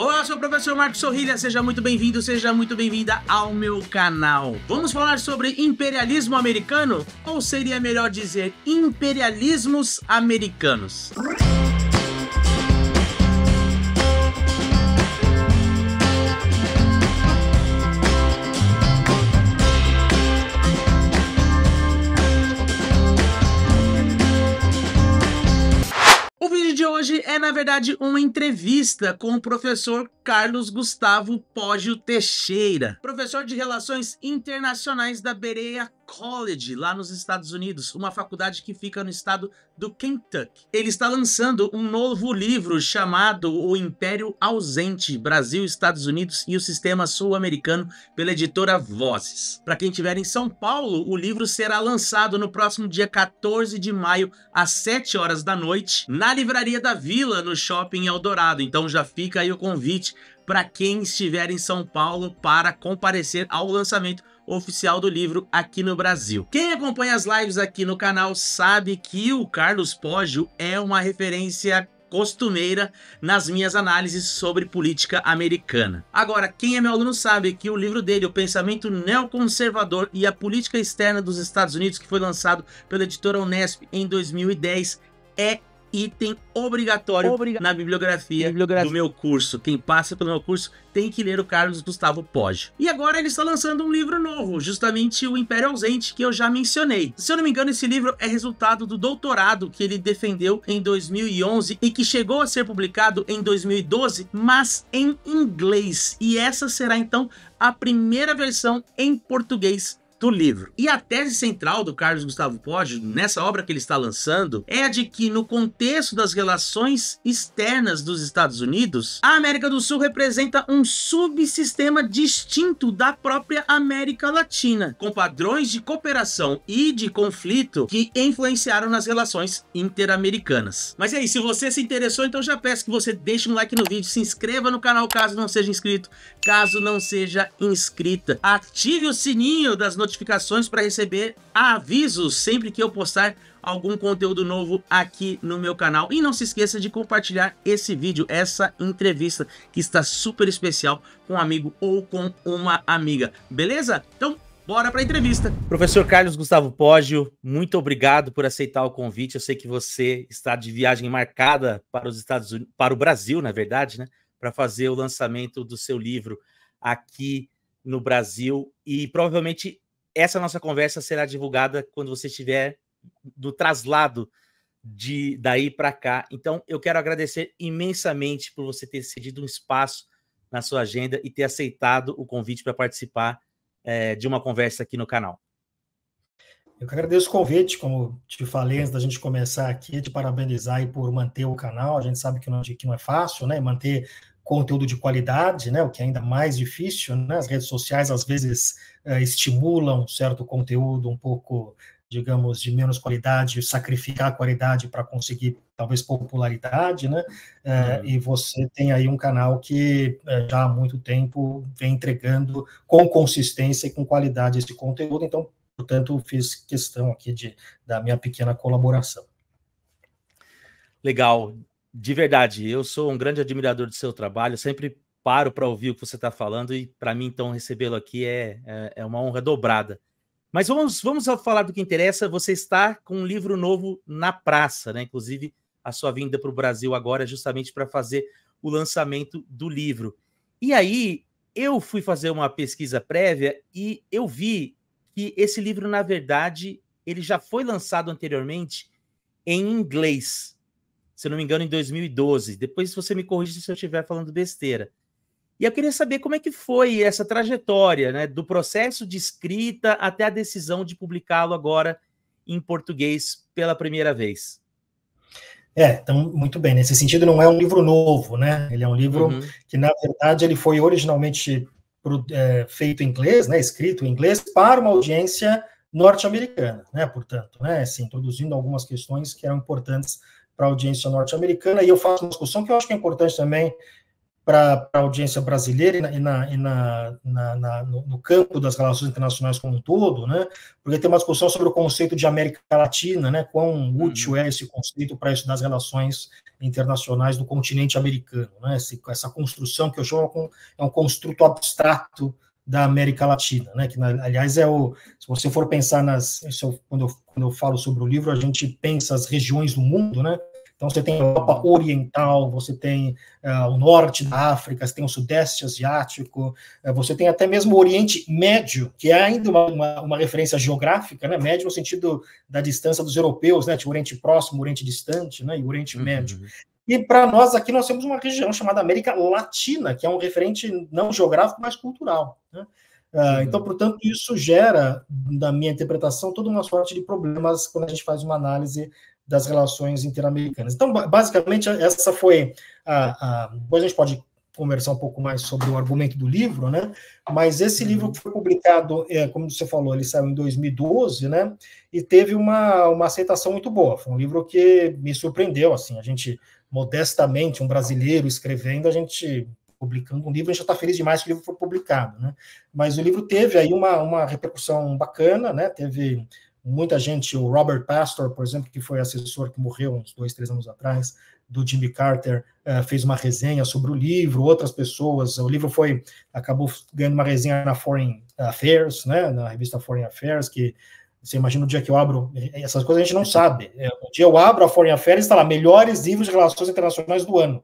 Olá, eu sou o professor Marcos Sorrilha, seja muito bem-vindo, seja muito bem-vinda ao meu canal. Vamos falar sobre imperialismo americano? Ou seria melhor dizer imperialismos americanos? É, na verdade, uma entrevista com o professor Carlos Gustavo Pógio Teixeira, professor de Relações Internacionais da Berea College, lá nos Estados Unidos, uma faculdade que fica no estado do Kentucky. Ele está lançando um novo livro chamado O Império Ausente, Brasil, Estados Unidos e o Sistema Sul-Americano, pela editora Vozes. Para quem estiver em São Paulo, o livro será lançado no próximo dia 14 de maio, às 7 horas da noite, na Livraria da Vila, no Shopping Eldorado. Então já fica aí o convite para quem estiver em São Paulo para comparecer ao lançamento oficial do livro aqui no Brasil. Quem acompanha as lives aqui no canal sabe que o Carlos Poggio é uma referência costumeira nas minhas análises sobre política americana. Agora, quem é meu aluno sabe que o livro dele, O Pensamento Neoconservador e a Política Externa dos Estados Unidos, que foi lançado pela editora Unesp em 2010, é item obrigatório Obriga na bibliografia, bibliografia, do meu curso. Quem passa pelo meu curso tem que ler o Carlos Gustavo Poggi. E agora ele está lançando um livro novo, justamente o Império Ausente, que eu já mencionei. Se eu não me engano, esse livro é resultado do doutorado que ele defendeu em 2011 e que chegou a ser publicado em 2012, mas em inglês. E essa será então a primeira versão em português do livro. E a tese central do Carlos Gustavo Poggio, nessa obra que ele está lançando, é a de que no contexto das relações externas dos Estados Unidos, a América do Sul representa um subsistema distinto da própria América Latina, com padrões de cooperação e de conflito que influenciaram nas relações interamericanas. Mas é isso, se você se interessou, então já peço que você deixe um like no vídeo, se inscreva no canal caso não seja inscrito, caso não seja inscrita, ative o sininho das notificações notificações para receber avisos sempre que eu postar algum conteúdo novo aqui no meu canal. E não se esqueça de compartilhar esse vídeo, essa entrevista que está super especial com um amigo ou com uma amiga, beleza? Então, bora para a entrevista. Professor Carlos Gustavo Poggio, muito obrigado por aceitar o convite. Eu sei que você está de viagem marcada para os Estados Unidos, para o Brasil, na verdade, né? Para fazer o lançamento do seu livro aqui no Brasil e provavelmente essa nossa conversa será divulgada quando você estiver do traslado de daí para cá. Então, eu quero agradecer imensamente por você ter cedido um espaço na sua agenda e ter aceitado o convite para participar é, de uma conversa aqui no canal. Eu que agradeço o convite, como te falei antes da gente começar aqui, te parabenizar por manter o canal. A gente sabe que não, que não é fácil, né? Manter conteúdo de qualidade, né, o que é ainda mais difícil, né, as redes sociais às vezes uh, estimulam certo conteúdo um pouco, digamos, de menos qualidade, sacrificar a qualidade para conseguir talvez popularidade, né, uh, e você tem aí um canal que uh, já há muito tempo vem entregando com consistência e com qualidade esse conteúdo, então, portanto, fiz questão aqui de da minha pequena colaboração. Legal de verdade, eu sou um grande admirador do seu trabalho, sempre paro para ouvir o que você está falando e para mim, então, recebê-lo aqui é, é, é, uma honra dobrada. Mas vamos, vamos falar do que interessa. Você está com um livro novo na praça, né? Inclusive, a sua vinda para o Brasil agora é justamente para fazer o lançamento do livro. E aí, eu fui fazer uma pesquisa prévia e eu vi que esse livro, na verdade, ele já foi lançado anteriormente em inglês se não me engano, em 2012. Depois você me corrige se eu estiver falando besteira. E eu queria saber como é que foi essa trajetória, né, do processo de escrita até a decisão de publicá-lo agora em português pela primeira vez. É, então, muito bem. Nesse sentido, não é um livro novo, né? Ele é um livro uhum. que, na verdade, ele foi originalmente é, feito em inglês, né, escrito em inglês, para uma audiência norte-americana, né? Portanto, né, assim, introduzindo algumas questões que eram importantes para a audiência norte-americana, e eu faço uma discussão que eu acho que é importante também para a audiência brasileira e, na, e na, na, na no, no, campo das relações internacionais como um todo, né? Porque tem uma discussão sobre o conceito de América Latina, né? Quão uhum. útil é esse conceito para estudar as relações internacionais do continente americano, né? Esse, essa construção que eu chamo é um construto abstrato da América Latina, né? Que aliás é o, se você for pensar nas, quando eu, quando eu falo sobre o livro, a gente pensa as regiões do mundo, né? Então, você tem a Europa Oriental, você tem uh, o norte da África, você tem o Sudeste Asiático, uh, você tem até mesmo o Oriente Médio, que é ainda uma, uma, uma, referência geográfica, né? médio no sentido da distância dos europeus, né? o Oriente Próximo, Oriente Distante né? e Oriente uhum. E para nós aqui, nós temos uma região chamada América Latina, que é um referente não geográfico, mas cultural. Né? Uh, então, portanto, isso gera, na minha interpretação, toda uma sorte de problemas quando a gente faz uma análise das relações interamericanas. Então, basicamente, essa foi a, a, Depois a gente pode conversar um pouco mais sobre o argumento do livro, né? Mas esse uhum. livro foi publicado, é, como você falou, ele saiu em 2012, né? E teve uma, uma aceitação muito boa. Foi um livro que me surpreendeu, assim, a gente modestamente, um brasileiro escrevendo, a gente publicando um livro, a gente já está feliz demais que o livro foi publicado, né? Mas o livro teve aí uma, uma repercussão bacana, né? Teve muita gente, o Robert Pastor, por exemplo, que foi assessor que morreu uns dois, três anos atrás, do Jimmy Carter, uh, fez uma resenha sobre o livro, outras pessoas, o livro foi, acabou ganhando uma resenha na Foreign Affairs, né, na revista Foreign Affairs, que você imagina o dia que eu abro, essas coisas a gente não sabe, é, um dia eu abro a Foreign Affairs e está lá, melhores livros de relações internacionais do ano.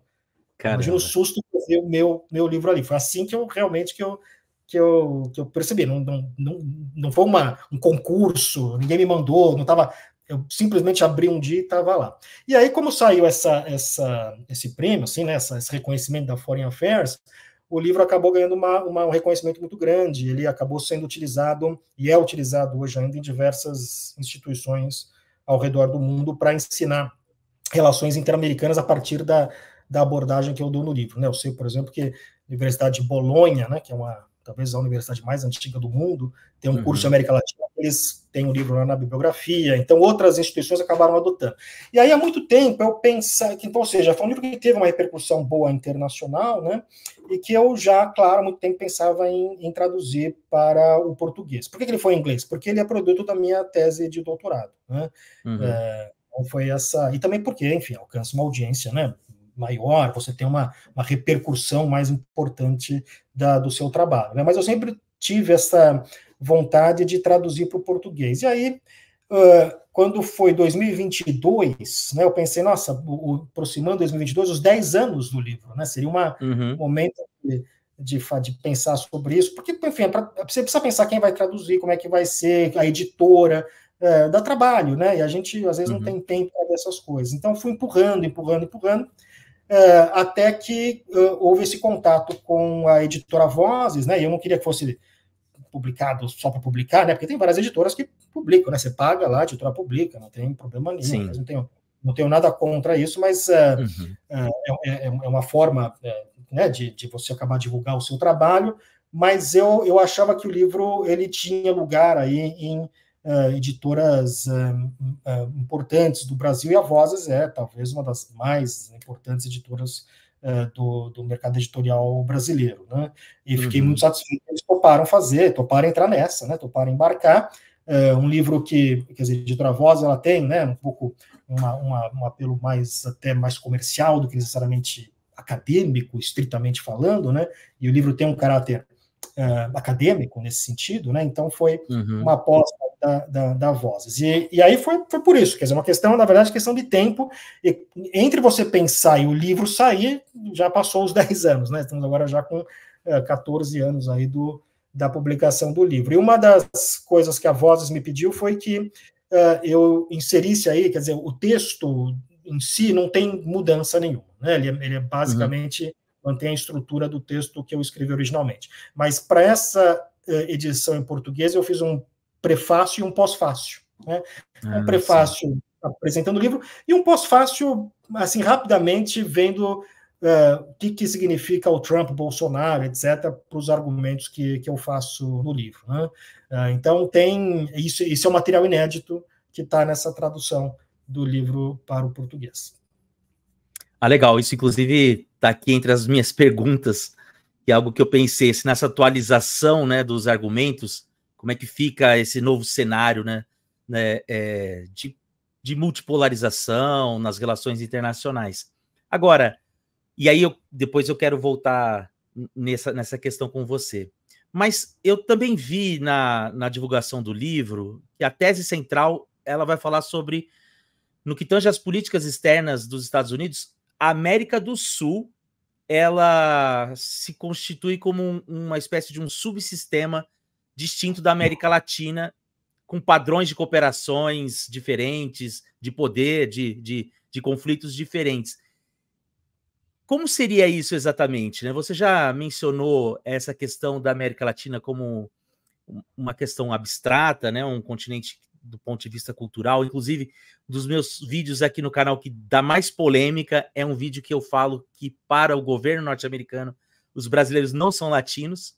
Caramba. Imagina o susto que eu o meu, meu livro ali, foi assim que eu realmente que eu que eu, que eu percebi. Não, não, não, não foi uma, um concurso, ninguém me mandou, não estava. Eu simplesmente abri um dia e estava lá. E aí, como saiu essa, essa, esse prêmio, assim, né, essa, esse reconhecimento da Foreign Affairs, o livro acabou ganhando uma, uma, um reconhecimento muito grande. Ele acabou sendo utilizado e é utilizado hoje ainda em diversas instituições ao redor do mundo para ensinar relações interamericanas a partir da, da abordagem que eu dou no livro. Né? Eu sei, por exemplo, que a Universidade de Bolonha, né, que é uma talvez a universidade mais antiga do mundo, tem um uhum. curso de América Latina, eles têm um livro lá na bibliografia, então outras instituições acabaram adotando. E aí há muito tempo eu pensei, que, então, ou seja, foi um livro que teve uma repercussão boa internacional, né, e que eu já, claro, há muito tempo pensava em, em traduzir para o português. Por que, que, ele foi em inglês? Porque ele é produto da minha tese de doutorado, né, uhum. é, então foi essa, e também porque, enfim, alcança uma audiência, né, maior, você tem uma, uma repercussão mais importante da, do seu trabalho. Né? Mas eu sempre tive essa vontade de traduzir para o português. E aí, uh, quando foi 2022, né, eu pensei, nossa, o, o, aproximando 2022, os 10 anos do livro, né? Seria uma, uhum. um momento de, de, de, pensar sobre isso, porque, enfim, é pra, você precisa pensar quem vai traduzir, como é que vai ser, a editora, é, dá trabalho, né? E a gente, às vezes, uhum. não tem tempo para ver essas coisas. Então, fui empurrando, empurrando, empurrando, até que houve esse contato com a editora Vozes, né? E eu não queria que fosse publicado só para publicar, né? Porque tem várias editoras que publicam, né? Você paga lá, a editora publica, não tem problema nenhum. Não tenho, não tenho nada contra isso, mas uh, uhum. uh, é, é, uma forma né, de, de você acabar divulgar o seu trabalho. Mas eu, eu achava que o livro ele tinha lugar aí em uh, editoras uh, uh, importantes do Brasil, e a Vozes é talvez uma das mais importantes editoras do, do, mercado editorial brasileiro. Né? E fiquei uhum. muito satisfeito que eles toparam fazer, toparam entrar nessa, né? toparam embarcar. um livro que, quer dizer, a editora Voz, ela tem né, um pouco uma, uma, um apelo mais até mais comercial do que necessariamente acadêmico, estritamente falando, né? E o livro tem um caráter uh, acadêmico nesse sentido, né? Então foi uhum. uma aposta da, da, da Vozes. E, e aí foi, foi por isso, quer dizer, uma questão, na verdade, questão de tempo. E, entre você pensar e o livro sair, já passou os 10 anos, né? Estamos agora já com uh, eh, 14 anos aí do, da publicação do livro. E uma das coisas que a Vozes me pediu foi que uh, eu inserisse aí, quer dizer, o texto em si não tem mudança nenhuma, né? Ele, é, ele é basicamente uhum. mantém a estrutura do texto que eu escrevi originalmente. Mas para essa uh, edição em português eu fiz um prefácio e um pós-fácio. Né? Ah, um prefácio sim. apresentando o livro e um pós-fácio, assim, rapidamente vendo uh, o que, que significa o Trump, Bolsonaro, etc., para os argumentos que, que eu faço no livro. Né? Uh, então, tem isso, isso é um material inédito que está nessa tradução do livro para o português. Ah, legal. Isso, inclusive, tá aqui entre as minhas perguntas, que é algo que eu pensei, se nessa atualização né, dos argumentos, como é que fica esse novo cenário né, né é, de, de multipolarização nas relações internacionais. Agora, e aí eu, depois eu quero voltar nessa, nessa questão com você. Mas eu também vi na, na divulgação do livro que a tese central ela vai falar sobre, no que tange as políticas externas dos Estados Unidos, a América do Sul ela se constitui como um, uma espécie de um subsistema distinto da América Latina, com padrões de cooperações diferentes, de poder, de, de, de conflitos diferentes. Como seria isso exatamente? Né? Você já mencionou essa questão da América Latina como uma questão abstrata, né? um continente do ponto de vista cultural. Inclusive, dos meus vídeos aqui no canal que dá mais polêmica é um vídeo que eu falo que para o governo norte-americano os brasileiros não são latinos,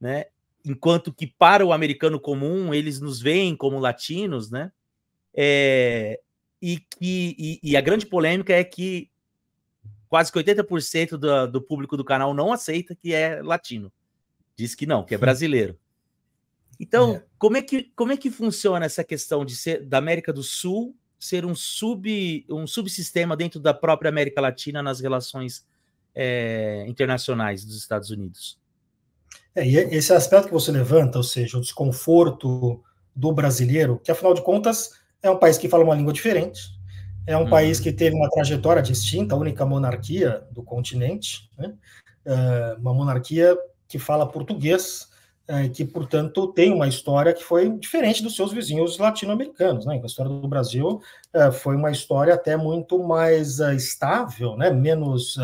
né? Enquanto que para o americano comum eles nos veem como latinos, né? É, e que e, e a grande polêmica é que quase que 80% do, do público do canal não aceita que é latino. Diz que não, que é brasileiro. Então, é. como, é que, como é que funciona essa questão de ser da América do Sul ser um, sub, um subsistema dentro da própria América Latina nas relações é, internacionais dos Estados Unidos? É, e esse aspecto que você levanta, ou seja, o desconforto do brasileiro, que afinal de contas é um país que fala uma língua diferente, é um uhum. país que teve uma trajetória distinta, a única monarquia do continente, né? É, uma monarquia que fala português, é, que, portanto, tem uma história que foi diferente dos seus vizinhos latino-americanos. Né? A história do Brasil é, foi uma história até muito mais estável, né? menos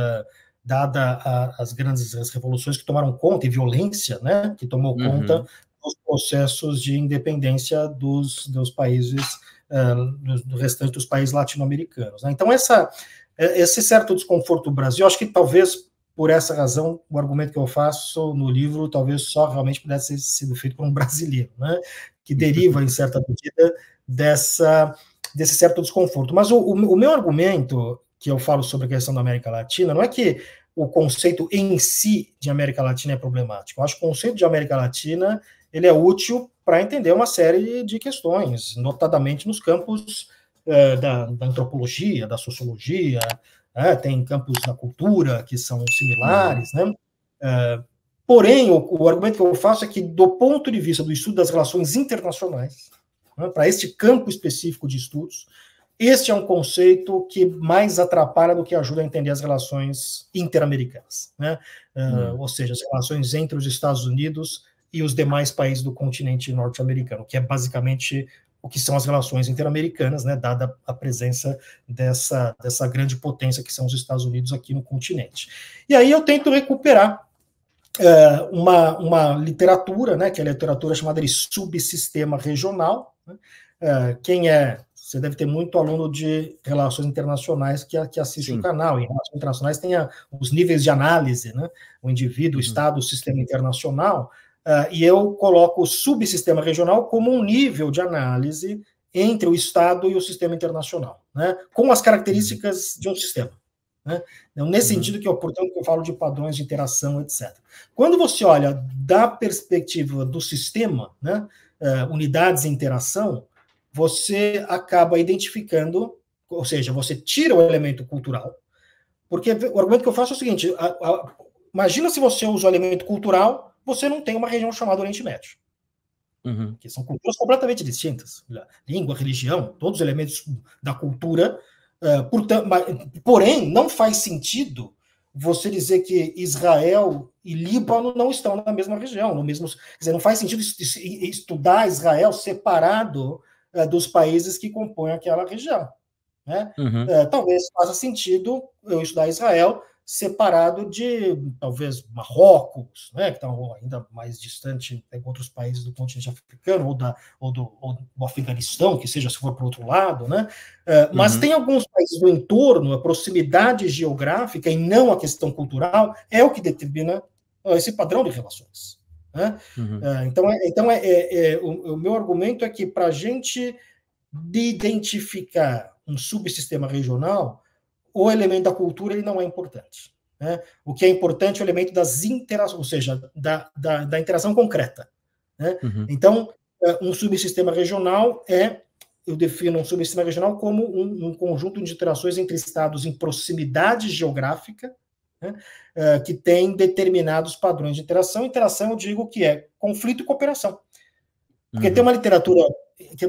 é, dada as grandes as revoluções que tomaram conta, e violência né? que tomou uhum. conta dos processos de independência dos, dos países, é, do, do, restante dos países latino-americanos. Né? Então, essa, esse certo desconforto do Brasil, acho que talvez por essa razão, o argumento que eu faço no livro talvez só realmente pudesse ter sido feito por um brasileiro, né? que deriva, em certa medida, dessa, desse certo desconforto. Mas o, o, o meu argumento, que eu falo sobre a questão da América Latina, não é que o conceito em si de América Latina é problemático. Eu acho que o conceito de América Latina ele é útil para entender uma série de questões, notadamente nos campos eh, da, da, antropologia, da sociologia, é, tem campos da cultura que são similares, né? É, porém, o, o, argumento que eu faço é que, do ponto de vista do estudo das relações internacionais, né, para este campo específico de estudos, este é um conceito que mais atrapalha do que ajuda a entender as relações interamericanas, né? Uh, ou seja, as relações entre os Estados Unidos e os demais países do continente norte-americano, que é basicamente o que são as relações interamericanas, né, dada a presença dessa, dessa grande potência que são os Estados Unidos aqui no continente. E aí eu tento recuperar é, uma, uma literatura, né, que é a literatura chamada de subsistema regional. Né, é, quem é você deve ter muito aluno de relações internacionais que, que assiste Sim. o canal. Em relações internacionais tem a, os níveis de análise, né? O indivíduo, o uhum. Estado, o sistema internacional. Uh, e eu coloco o subsistema regional como um nível de análise entre o Estado e o sistema internacional, né, com as características de um sistema. Né? Então, nesse uhum. sentido que eu, portanto, eu falo de padrões de interação, etc. Quando você olha da perspectiva do sistema, né, uh, unidades de interação, você acaba identificando, ou seja, você tira o elemento cultural, porque o argumento que eu faço é o seguinte: a, a, imagina se você usa o elemento cultural você não tem uma região chamada Oriente Médio. Uhum. Que são culturas completamente distintas. Língua, religião, todos os elementos da cultura. Uh, portanto, mas, porém, não faz sentido você dizer que Israel e Líbano não estão na mesma região, no mesmo, quer dizer, não faz sentido estudar Israel separado uh, dos países que compõem aquela região. Né? Uhum. Uh, talvez faça sentido eu estudar Israel separado de talvez Marrocos, né, que está ainda mais distante de outros países do continente africano ou, da, ou, do, ou do Afeganistão, que seja se for para o outro lado, né? Uh, mas uhum. tem alguns países do entorno, a proximidade geográfica e não a questão cultural é o que determina esse padrão de relações. Né? Uhum. Uh, então, é, então é, é, é o, o meu argumento é que para a gente identificar um subsistema regional, o elemento da cultura ele não é importante. Né? O que é importante é o elemento das interações, ou seja, da, da, da interação concreta. Né? Uhum. Então, é, um subsistema regional é, eu defino um subsistema regional como um, um conjunto de interações entre estados em proximidade geográfica, né? uh, que tem determinados padrões de interação. Interação, eu digo que é conflito e cooperação. Porque uhum. tem uma literatura,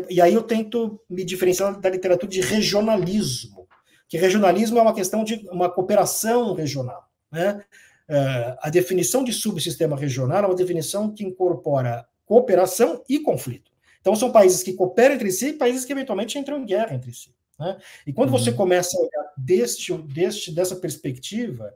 e aí eu tento me diferenciar da literatura de regionalismo, que regionalismo é uma questão de uma cooperação regional. Né? Uh, a definição de subsistema regional é uma definição que incorpora cooperação e conflito. Então, são países que cooperam entre si e países que eventualmente entram em guerra entre si. Né? E quando uhum. você começa a olhar deste, deste, dessa perspectiva,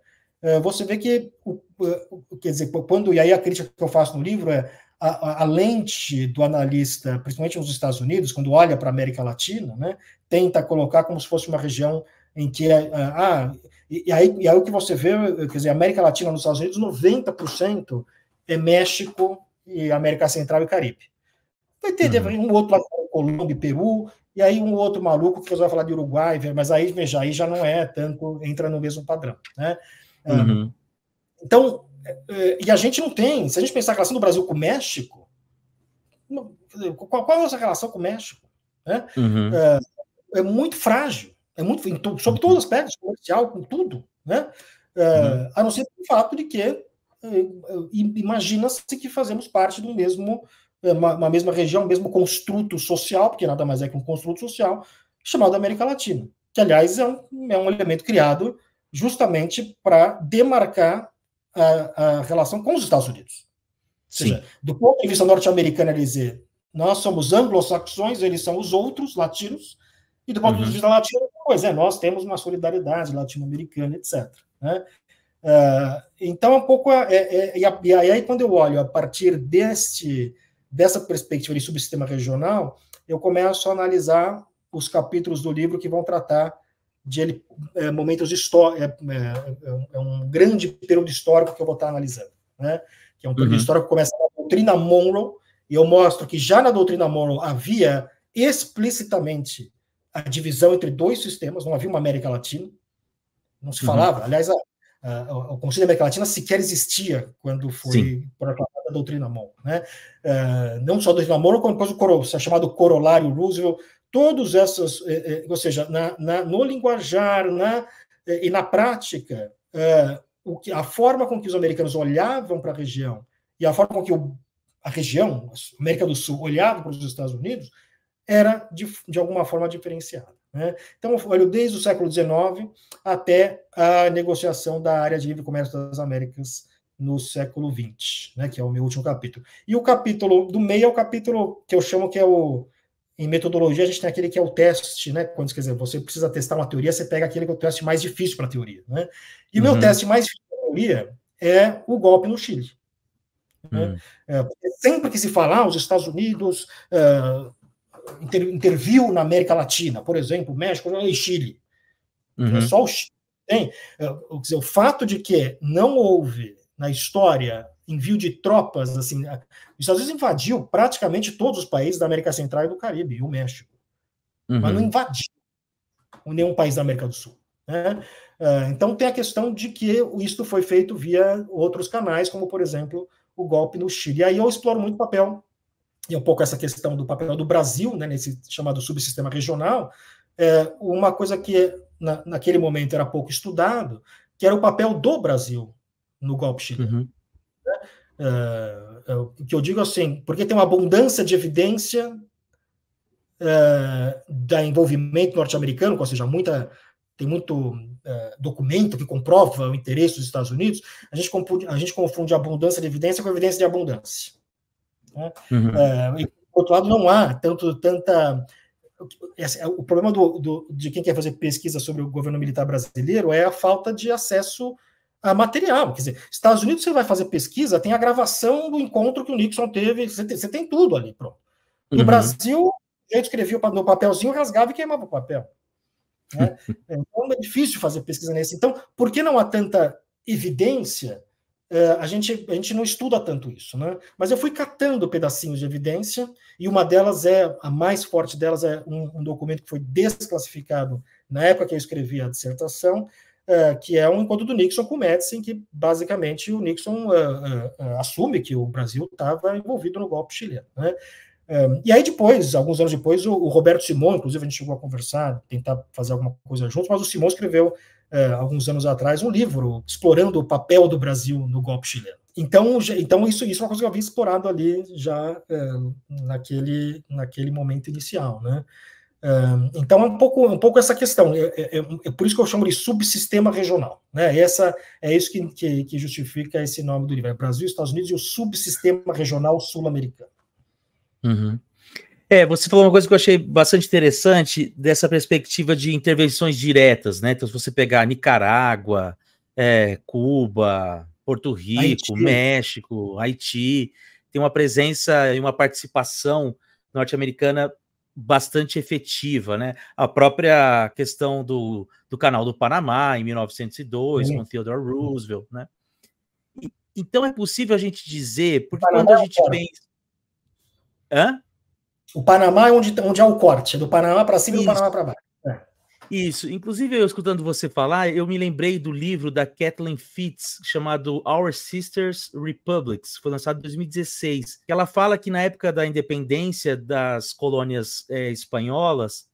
você vê que, uh, quer dizer, quando, e aí a crítica que eu faço no livro é a, a, a lente do analista, principalmente nos Estados Unidos, quando olha para a América Latina, né, tenta colocar como se fosse uma região em que, uh, ah, e, aí, e aí o que você vê, quer dizer, América Latina nos Estados Unidos, 90% é México, e América Central e Caribe. Vai ter uhum. um outro lá, Colômbia e Peru, e aí um outro maluco que vai falar de Uruguai, mas aí, veja, aí já não é tanto, entra no mesmo padrão, né? Uhum. Então, é, é, e a gente não tem, se a gente pensar a relação do Brasil com o México, qual, qual é a nossa relação com o México? Né? Uhum. É, é, muito frágil, é muito, sobre todos os aspectos, comercial, com tudo, né? É, uhum. A não ser pelo fato de que imagina-se que fazemos parte do mesmo, uma, uma, mesma região, um mesmo construto social, porque nada mais é que um construto social, chamado América Latina, que, aliás, é um, é um elemento criado justamente para demarcar a, a, relação com os Estados Unidos. Sim. Ou seja, do ponto de vista norte-americano, ele dizer, nós somos anglo-saxões, eles são os outros latinos, e do ponto uhum. de vista latino, pois é, nós temos uma solidariedade latino-americana, etc. Né? Uh, então, um pouco. É, é, é, e aí, quando eu olho a partir deste, dessa perspectiva de subsistema regional, eu começo a analisar os capítulos do livro que vão tratar de ele, é, momentos históricos. É, é, é, um grande período histórico que eu vou estar analisando. Né? Que é um período uhum. histórico que começa na doutrina Monroe, e eu mostro que já na doutrina Monroe havia explicitamente a divisão entre dois sistemas, não havia uma América Latina, não se uhum. falava. Aliás, a, Uh, o Conselho da América Latina sequer existia quando foi proclamada a doutrina Monroe. Né? Uh, não só a doutrina Monroe, como depois o chamado corolário Roosevelt, todos essas, eh, eh, ou seja, na, na, no linguajar na, eh, e na prática, o que, a forma com que os americanos olhavam para a região e a forma com que o, a região, a América do Sul, olhava para os Estados Unidos, era de, de alguma forma diferenciada. Né? Então, olho desde o século XIX até a negociação da área de livre comércio das Américas no século XX, né, que é o meu último capítulo. E o capítulo do meio é o capítulo que eu chamo que é o em metodologia a gente tem aquele que é o teste, né? Quando quer dizer, você precisa testar uma teoria, você pega aquele que é o teste mais difícil para a teoria, né? E o uhum. meu teste mais difícil para a teoria é o golpe no Chile. Né? Uhum. É, sempre que se falar, ah, os Estados Unidos uh, inter, interviu na América Latina, por exemplo, México e Chile. Uhum. É só o Chile tem. É, dizer, o fato de que não houve na história envio de tropas, assim, os Estados Unidos invadiu praticamente todos os países da América Central e do Caribe, e o México. Uhum. Mas não uhum. invadiu nenhum país da América do Sul. Né? É, então tem a questão de que isso foi feito via outros canais, como por exemplo o golpe no Chile. E aí eu exploro muito o papel e um pouco essa questão do papel do Brasil, né, nesse chamado subsistema regional, é uma coisa que na, naquele momento era pouco estudado, que era o papel do Brasil no golpe chileno. Uhum. É, é, o que eu digo assim, porque tem uma abundância de evidência é, da envolvimento norte-americano, ou seja, muita tem muito é, documento que comprova o interesse dos Estados Unidos, a gente, confunde, a gente confunde abundância de evidência com evidência de abundância. Né? Uhum. É, e, por outro lado, não há tanto, tanta. O problema do, do, de quem quer fazer pesquisa sobre o governo militar brasileiro é a falta de acesso a material. Quer dizer, Estados Unidos, você vai fazer pesquisa, tem a gravação do encontro que o Nixon teve, você tem, você tem tudo ali, pronto. No uhum. Brasil, eu escrevia no papelzinho, rasgava e queimava o papel. Né? então é difícil fazer pesquisa nesse. Então, por que não há tanta evidência é, a, gente, a gente não estuda tanto isso, né? Mas eu fui catando pedacinhos de evidência, e uma delas é, a mais forte delas é um, um documento que foi desclassificado na época que eu escrevi a dissertação, uh, que é um encontro do Nixon com o Médici, em que basicamente o Nixon uh, assume que o Brasil estava envolvido no golpe chileno. Né? e aí depois, alguns anos depois, o, o, Roberto Simon, inclusive a gente chegou a conversar, tentar fazer alguma coisa juntos, mas o Simon escreveu, alguns anos atrás, um livro explorando o papel do Brasil no golpe chileno. Então, então isso, isso é uma coisa que eu havia explorado ali já naquele, naquele momento inicial, né? Então é um pouco, um pouco essa questão, é, é, é, por isso que eu chamo de subsistema regional. Né? Essa, é isso que, que, que justifica esse nome do livro: é Brasil, Estados Unidos e o subsistema regional sul-americano. Uhum. É, você falou uma coisa que eu achei bastante interessante dessa perspectiva de intervenções diretas, né? Então, se você pegar Nicarágua, é, Cuba, Porto Rico, Haiti. México, Haiti, tem uma presença e uma participação norte-americana bastante efetiva, né? A própria questão do, do canal do Panamá em 1902 com Theodore Roosevelt, né? E, então é possível a gente dizer, porque quando a é gente pensa, Hã? O Panamá é onde, onde é o corte, do Panamá para cima e do Panamá para baixo. Isso. Inclusive, eu escutando você falar, eu me lembrei do livro da Kathleen Fitz, chamado Our Sisters Republics, foi lançado em 2016. Ela fala que na época da independência das colônias é, espanholas,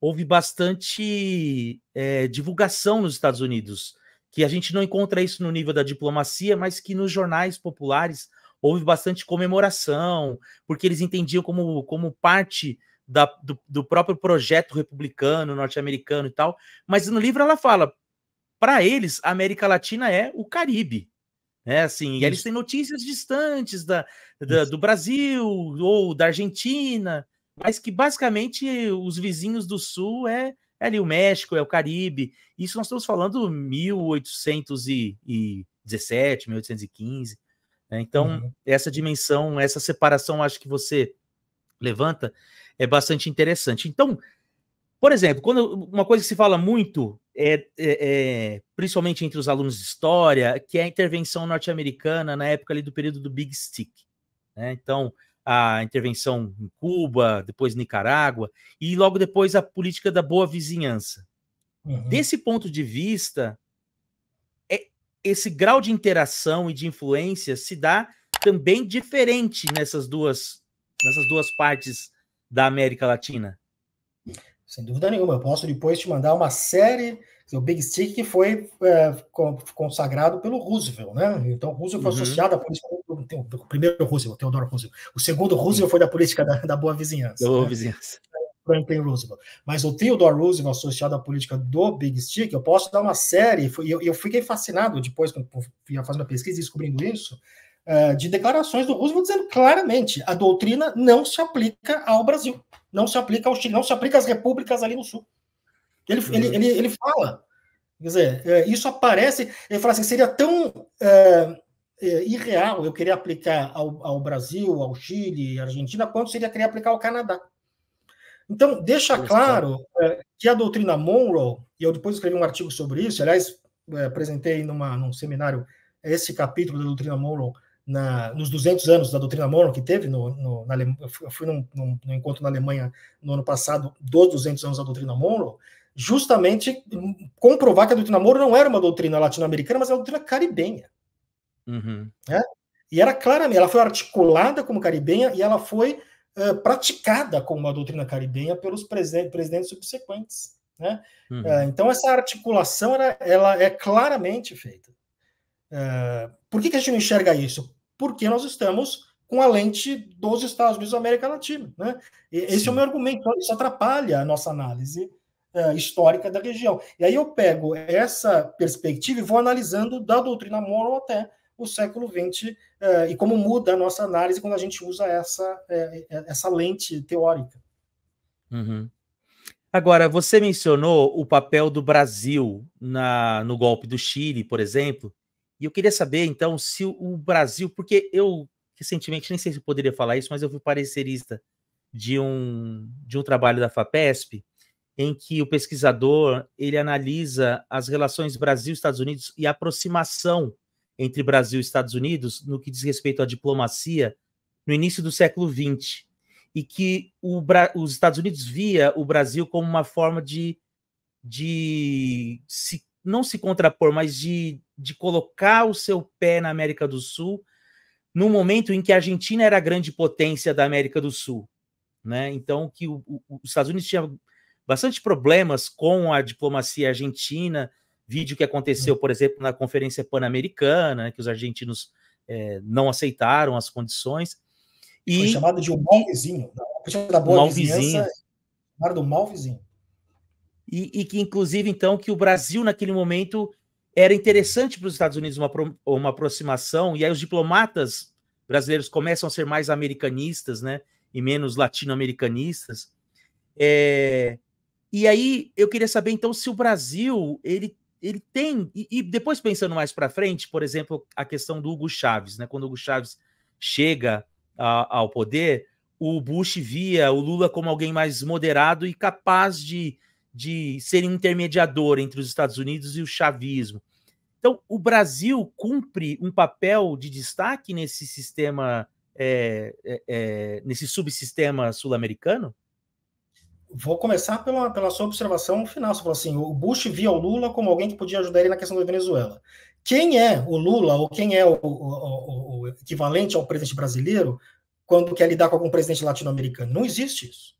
houve bastante é, divulgação nos Estados Unidos, que a gente não encontra isso no nível da diplomacia, mas que nos jornais populares houve bastante comemoração, porque eles entendiam como, como parte da, do, do, próprio projeto republicano norte-americano e tal. Mas no livro ela fala, para eles, a América Latina é o Caribe. É assim, e eles têm notícias distantes da, da, do Brasil ou da Argentina, mas que basicamente os vizinhos do sul é, é ali o México, é o Caribe. Isso nós estamos falando 1817, 1815. Né? Então, uhum. essa dimensão, essa separação, acho que você levanta, é bastante interessante. Então, por exemplo, quando uma coisa que se fala muito, é, é, é, principalmente entre os alunos de história, que é a intervenção norte-americana na época ali do período do Big Stick. Né? Então, a intervenção em Cuba, depois Nicarágua, e logo depois a política da boa vizinhança. Uhum. Desse ponto de vista, é, esse grau de interação e de influência se dá também diferente nessas duas, nessas duas partes da América Latina? Sem dúvida nenhuma. Eu posso depois te mandar uma série, o Big Stick, que foi é, consagrado pelo Roosevelt, né? Então, Roosevelt foi uhum. associado à política. O primeiro Roosevelt, Theodore Roosevelt. O segundo Roosevelt foi da política da, da boa vizinhança. Da boa né? vizinhança. Franklin Roosevelt. Mas o Theodore Roosevelt, associado à política do Big Stick, eu posso dar uma série, e eu, eu fiquei fascinado depois, quando fui fazendo a pesquisa e descobrindo isso, uh, de declarações do Roosevelt dizendo claramente a doutrina não se aplica ao Brasil, não se aplica ao Chile, não se aplica às repúblicas ali no Sul. Ele, uhum. ele, ele, ele fala, quer dizer, uh, isso aparece, ele fala assim, seria tão uh, irreal eu querer aplicar ao, ao Brasil, ao Chile, à Argentina, quanto seria querer aplicar ao Canadá. Então, deixa claro que a doutrina Monroe, e eu depois escrevi um artigo sobre isso, aliás, apresentei numa, num seminário esse capítulo da doutrina Monroe na, nos 200 anos da doutrina Monroe que teve no, no na eu fui num, num, num, encontro na Alemanha no ano passado dos 200 anos da doutrina Monroe, justamente comprovar que a doutrina Monroe não era uma doutrina latino-americana, mas uma doutrina caribenha. Uhum. Né? E era claramente, ela foi articulada como caribenha e ela foi uh, praticada como uma doutrina caribenha pelos presidentes, presidentes subsequentes. Né? Uhum. Uh, então essa articulação era, ela é claramente feita. Uh, por que, que a gente não enxerga isso? Porque nós estamos com a lente dos Estados Unidos da América Latina. Né? Esse Sim. é o meu argumento. Isso atrapalha a nossa análise uh, histórica da região. E aí eu pego essa perspectiva e vou analisando da doutrina Monroe até o século XX uh, e como muda a nossa análise quando a gente usa essa, uh, essa lente teórica. Uhum. Agora, você mencionou o papel do Brasil na, no golpe do Chile, por exemplo, e eu queria saber, então, se o Brasil, porque eu recentemente, nem sei se poderia falar isso, mas eu fui parecerista de um, de um trabalho da FAPESP, em que o pesquisador ele analisa as relações Brasil-Estados Unidos e a aproximação entre Brasil e Estados Unidos no que diz respeito à diplomacia no início do século XX, e que o, os Estados Unidos via o Brasil como uma forma de, de se não se contrapor, mas de, de colocar o seu pé na América do Sul no momento em que a Argentina era a grande potência da América do Sul. Né? Então, que o, o, os Estados Unidos tinham bastante problemas com a diplomacia argentina, vídeo que aconteceu, por exemplo, na Conferência Pan-Americana, né, que os argentinos é, não aceitaram as condições. E, Foi chamado de um mal vizinho. Da boa mal vizinho. Chamado do mal vizinho. E, e, que, inclusive, então, que o Brasil, naquele momento, era interessante para os Estados Unidos uma, uma aproximação, e aí os diplomatas brasileiros começam a ser mais americanistas, né? E menos latino-americanistas. É, e aí eu queria saber, então, se o Brasil ele, ele tem. E, e depois pensando mais para frente, por exemplo, a questão do Hugo Chaves, né? Quando o Hugo Chaves chega a, ao poder, o Bush via o Lula como alguém mais moderado e capaz de, de ser intermediador entre os Estados Unidos e o chavismo. Então, o Brasil cumpre um papel de destaque nesse sistema, é, é, é, nesse subsistema sul-americano? Vou começar pela, pela sua observação final. Você falou assim: o Bush via o Lula como alguém que podia ajudar ele na questão da Venezuela. Quem é o Lula, ou quem é o, o, o equivalente ao presidente brasileiro, quando quer lidar com algum presidente latino-americano? Não existe isso.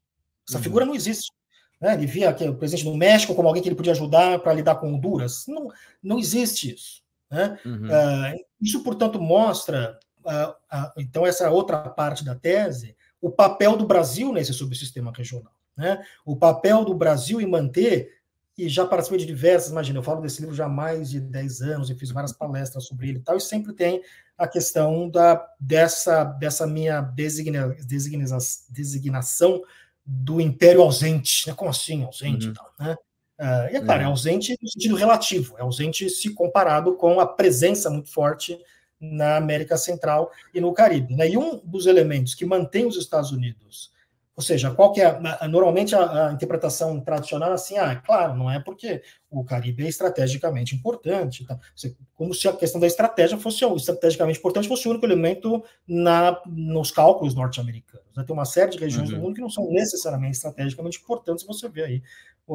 Essa uhum. figura não existe. Né? Ele via o presidente do México como alguém que ele podia ajudar para lidar com Honduras. Não, não existe isso. Né? Uhum. Uh, isso, portanto, mostra, uh, uh, então, essa outra parte da tese, o papel do Brasil nesse subsistema regional. Né? O papel do Brasil em manter, e já participei de diversas, imagina, eu falo desse livro já há mais de 10 anos e fiz várias palestras sobre ele e tal, e sempre tem a questão da, dessa, dessa minha designa, designa, designação do império ausente, né? Como assim, ausente uhum. e tal, né? Uh, e é claro, é. é ausente no sentido relativo, é ausente se comparado com a presença muito forte na América Central e no Caribe. Né? E um dos elementos que mantém os Estados Unidos ou seja, qual que é normalmente a, a, interpretação tradicional é assim, ah, claro, não é porque o Caribe é estrategicamente importante, tá? como se a questão da estratégia fosse estrategicamente importante fosse o único elemento na nos cálculos norte-americanos. Né? Tem uma série de regiões uhum. do mundo que não são necessariamente estrategicamente importantes. Você vê aí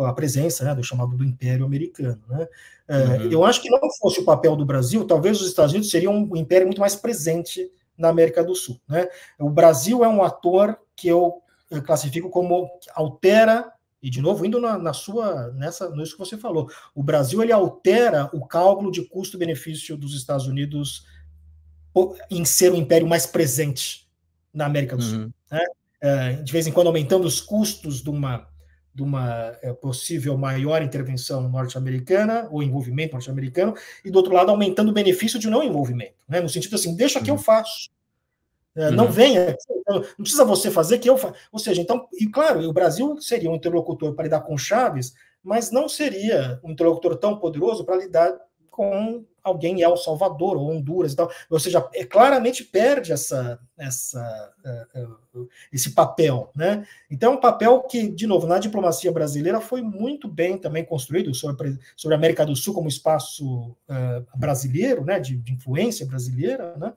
a presença né, do chamado do Império Americano. Né? É, uhum. Eu acho que não fosse o papel do Brasil, talvez os Estados Unidos seriam um império muito mais presente na América do Sul. Né? O Brasil é um ator que eu eu classifico como altera e de novo indo na, na sua nessa nisso que você falou, o Brasil ele altera o cálculo de custo-benefício dos Estados Unidos em ser um império mais presente na América do Sul, uhum. né? É, de vez em quando aumentando os custos de uma de uma é, possível maior intervenção norte-americana ou envolvimento norte-americano e do outro lado aumentando o benefício de não envolvimento, né? No sentido assim, deixa que eu uhum. faço, é, uhum. Não venha, não precisa você fazer que eu faça. Ou seja, então, e claro, o Brasil seria um interlocutor para lidar com Chaves, mas não seria um interlocutor tão poderoso para lidar com alguém em El Salvador ou Honduras e tal. Ou seja, é, claramente perde essa, essa, uh, uh, esse papel. Né? Então, é um papel que, de novo, na diplomacia brasileira foi muito bem também construído sobre, sobre a América do Sul como espaço uh, brasileiro, né, de, de influência brasileira, né?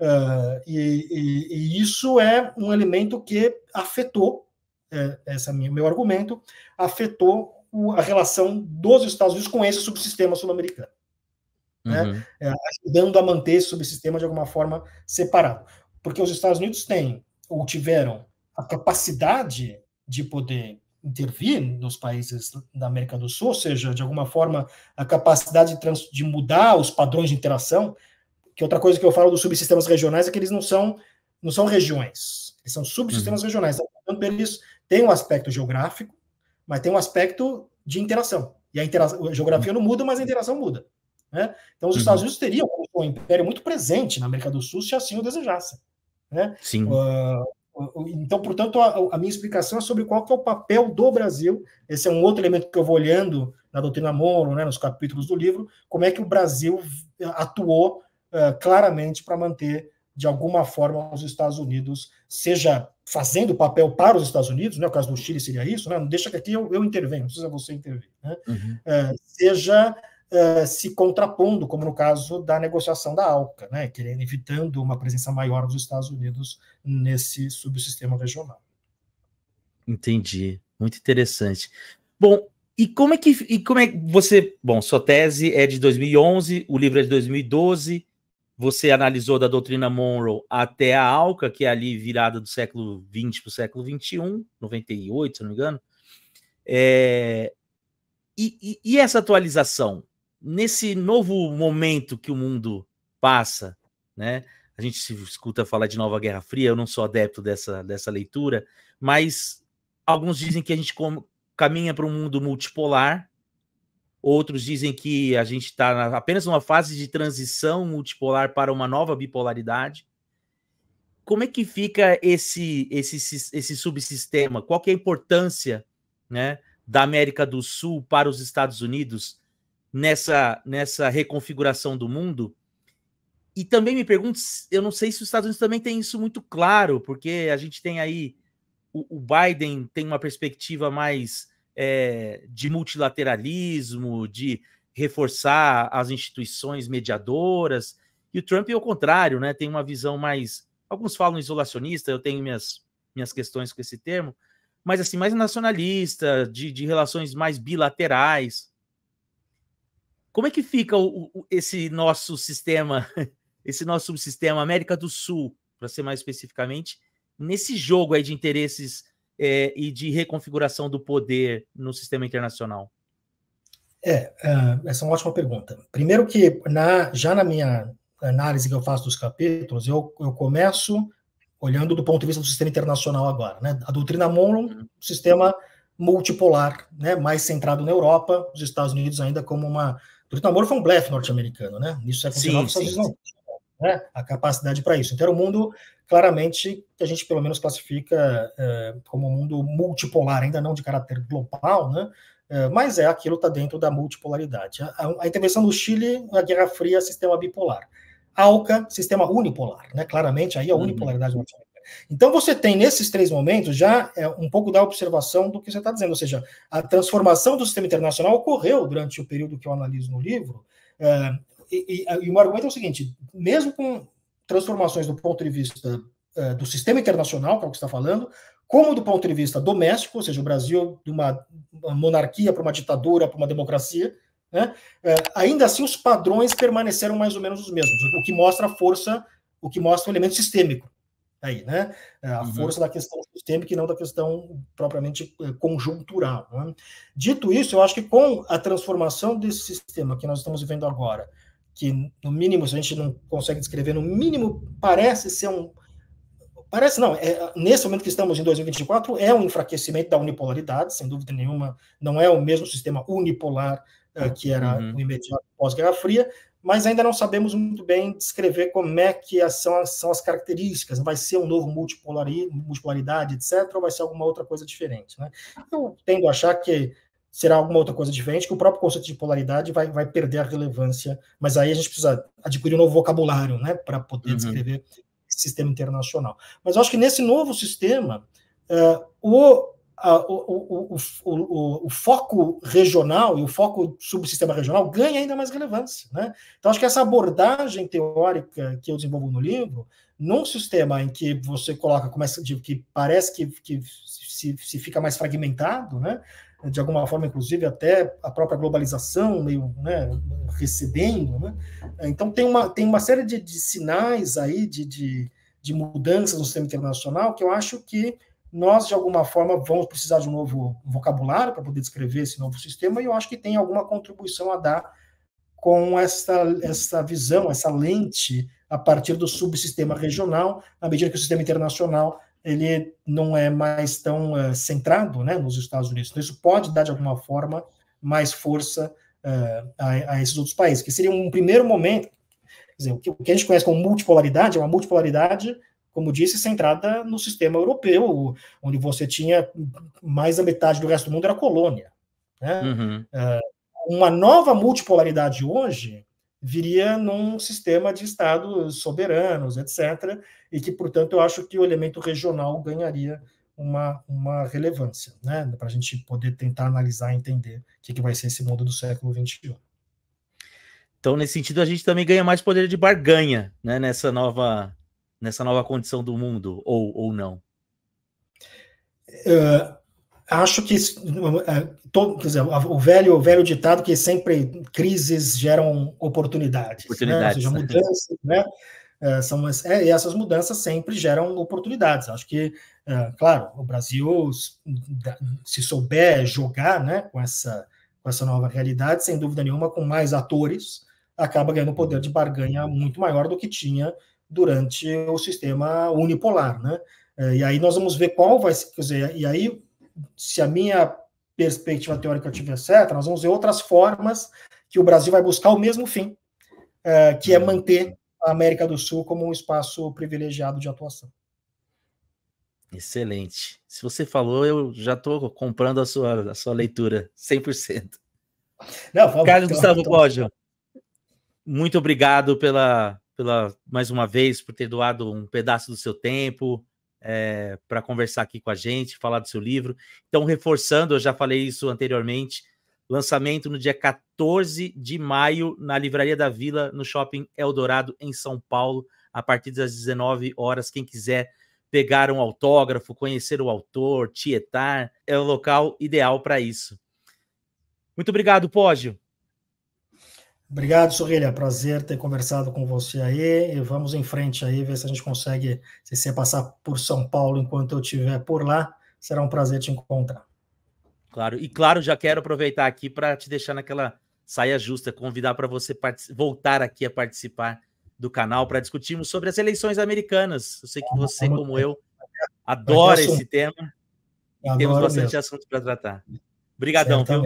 Uh, e, e, e, isso é um elemento que afetou, é, esse é meu argumento, afetou o, a relação dos Estados Unidos com esse subsistema sul-americano. Né? Uhum. Né? É, ajudando a manter esse subsistema de alguma forma separado. Porque os Estados Unidos têm, ou tiveram, a capacidade de poder intervir nos países da América do Sul, ou seja, de alguma forma, a capacidade de, trans, de mudar os padrões de interação que outra coisa que eu falo dos subsistemas regionais é que eles não são, não são regiões, eles são subsistemas uhum. regionais. Então, eles têm um aspecto geográfico, mas tem um aspecto de interação. E a, interação, a geografia não muda, mas a interação muda. Né? Então, os uhum. Estados Unidos teriam um império muito presente na América do Sul, se assim o desejassem. Né? Sim. Uh, então, portanto, a, a, minha explicação é sobre qual que é o papel do Brasil. Esse é um outro elemento que eu vou olhando na doutrina Moro, né, nos capítulos do livro, como é que o Brasil atuou uh, claramente para manter, de alguma forma, os Estados Unidos, seja fazendo papel para os Estados Unidos, né, o caso do Chile seria isso, né, não deixa que aqui eu, eu intervenho, não precisa você intervir, né, uhum. uh, seja uh, se contrapondo, como no caso da negociação da ALCA, né, querendo, evitando uma presença maior dos Estados Unidos nesse subsistema regional. Entendi, muito interessante. Bom, E como é que e como é você, bom, sua tese é de 2011, o livro é de 2012, você analisou da doutrina Monroe até a Alca, que é ali virada do século 20 para o século 21, 98, se não me engano. É, e, e, e, essa atualização, nesse novo momento que o mundo passa, né? A gente se escuta falar de nova Guerra Fria, eu não sou adepto dessa, dessa leitura, mas alguns dizem que a gente caminha para um mundo multipolar, outros dizem que a gente está apenas numa fase de transição multipolar para uma nova bipolaridade. Como é que fica esse, esse, esse subsistema? Qual é a importância né, da América do Sul para os Estados Unidos nessa, nessa reconfiguração do mundo? E também me pergunto, eu não sei se os Estados Unidos também tem isso muito claro, porque a gente tem aí o, o Biden tem uma perspectiva mais é, de multilateralismo, de reforçar as instituições mediadoras, e o Trump é o contrário, né? Tem uma visão mais. Alguns falam isolacionista, eu tenho minhas, minhas questões com esse termo, mas assim, mais nacionalista, de, de relações mais bilaterais. Como é que fica o, o, esse nosso sistema, esse nosso subsistema América do Sul, para ser mais especificamente, nesse jogo aí de interesses é, e de reconfiguração do poder no sistema internacional? É, uh, essa é uma ótima pergunta. Primeiro que na, já na minha análise que eu faço dos capítulos, eu, eu começo olhando do ponto de vista do sistema internacional agora, né? A doutrina Monroe, uhum. sistema multipolar, né? Mais centrado na Europa, os Estados Unidos ainda como uma a doutrina Monroe foi um blefe norte-americano, né? Isso é considerado sim, sim, sim. né? A capacidade para isso. Então, era um mundo claramente que a gente pelo menos classifica é, como um mundo multipolar, ainda não de caráter global, né? É, mas é aquilo está dentro da multipolaridade. A, a, intervenção do Chile, a Guerra Fria, sistema bipolar. ALCA, sistema unipolar, né? Claramente aí a uhum. unipolaridade uhum. Então você tem nesses três momentos já é, um pouco da observação do que você está dizendo, ou seja, a transformação do sistema internacional ocorreu durante o período que eu analiso no livro. É, e, e, e o argumento é o seguinte: mesmo com transformações do ponto de vista uh, do sistema internacional, que é o que está falando, como do ponto de vista doméstico, ou seja, o Brasil de uma, uma monarquia para uma ditadura, para uma democracia, né? Uh, ainda assim os padrões permaneceram mais ou menos os mesmos, o que mostra a força, o que mostra o elemento sistêmico aí, né? É, a uhum. força da questão sistêmica e não da questão propriamente conjuntural. Né? Dito isso, eu acho que com a transformação desse sistema que nós estamos vivendo agora, que, no mínimo, se a gente não consegue descrever, no mínimo, parece ser um. Parece não, é, nesse momento que estamos em 2024, é um enfraquecimento da unipolaridade, sem dúvida nenhuma, não é o mesmo sistema unipolar uh, que era uhum. o imediato pós-Guerra Fria, mas ainda não sabemos muito bem descrever como é que são, são as características, vai ser um novo multipolaridade, etc., ou vai ser alguma outra coisa diferente. Né? Eu tendo a achar que será alguma outra coisa diferente, que o próprio conceito de polaridade vai, vai perder a relevância, mas aí a gente precisa adquirir um novo vocabulário, né, para poder uhum. descrever esse sistema internacional. Mas eu acho que nesse novo sistema, uh, o, uh, o, o, o, foco regional e o foco subsistema regional ganha ainda mais relevância, né? Então acho que essa abordagem teórica que eu desenvolvo no livro, num sistema em que você coloca, começa de, que parece que, que se, se fica mais fragmentado, né? De alguma forma, inclusive, até a própria globalização meio né, recebendo. Né? Então, tem uma, tem uma série de, de sinais aí de, de, de, mudanças no sistema internacional que eu acho que nós, de alguma forma, vamos precisar de um novo vocabulário para poder descrever esse novo sistema, e eu acho que tem alguma contribuição a dar com essa, essa visão, essa lente a partir do subsistema regional, à medida que o sistema internacional ele não é mais tão uh, centrado né, nos Estados Unidos. Então, isso pode dar, de alguma forma, mais força uh, a, a, esses outros países, que seria um primeiro momento. Dizer, o que, o que a gente conhece como multipolaridade é uma multipolaridade, como disse, centrada no sistema europeu, onde você tinha mais da metade do resto do mundo era colônia. Né? Uhum. Uh, uma nova multipolaridade hoje viria num sistema de estados soberanos, etc., e que, portanto, eu acho que o elemento regional ganharia uma, uma relevância, né, para a gente poder tentar analisar e entender o que, que vai ser esse mundo do século XXI. Então, nesse sentido, a gente também ganha mais poder de barganha, né, nessa nova, nessa nova condição do mundo, ou, ou não? Uh, Acho que é, todo, dizer, o velho, o velho ditado que sempre crises geram oportunidades, oportunidades né? ou seja, mudanças, né? É, são, é, e essas mudanças sempre geram oportunidades. Acho que, é, claro, o Brasil, se souber jogar né, com, essa, com essa nova realidade, sem dúvida nenhuma, com mais atores, acaba ganhando um poder de barganha muito maior do que tinha durante o sistema unipolar. Né? É, e aí nós vamos ver qual vai ser, quer dizer, e aí se a minha perspectiva teórica estiver certa, nós vamos ver outras formas que o Brasil vai buscar o mesmo fim, é, que é manter a América do Sul como um espaço privilegiado de atuação. Excelente. Se você falou, eu já estou comprando a sua, a sua leitura, 100%. Não, vamos, Carlos então, Gustavo então... Muito obrigado pela, pela, mais uma vez, por ter doado um pedaço do seu tempo, é, para conversar aqui com a gente, falar do seu livro. Então, reforçando, eu já falei isso anteriormente, lançamento no dia 14 de maio na Livraria da Vila, no Shopping Eldorado, em São Paulo, a partir das 19 horas. Quem quiser pegar um autógrafo, conhecer o autor, tietar, é o local ideal para isso. Muito obrigado, Pógio. Obrigado, Sorrilha. Prazer ter conversado com você aí. E vamos em frente aí, ver se a gente consegue, se você passar por São Paulo enquanto eu estiver por lá, será um prazer te encontrar. Claro, e claro, já quero aproveitar aqui para te deixar naquela saia justa, convidar para você voltar aqui a participar do canal para discutirmos sobre as eleições americanas. Eu sei que você, como eu, adora esse tema. Temos bastante mesmo. assunto para tratar. Obrigadão, viu?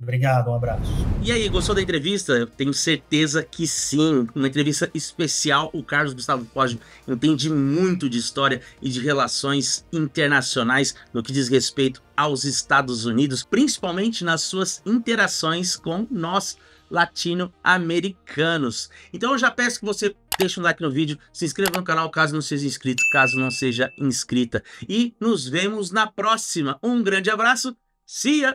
Obrigado, um abraço. E aí, gostou da entrevista? Eu tenho certeza que sim. Uma entrevista especial. O Carlos Gustavo Poggio entende muito de história e de relações internacionais no que diz respeito aos Estados Unidos, principalmente nas suas interações com nós latino-americanos. Então eu já peço que você deixe um like no vídeo, se inscreva no canal caso não seja inscrito, caso não seja inscrita. E nos vemos na próxima. Um grande abraço, see ya!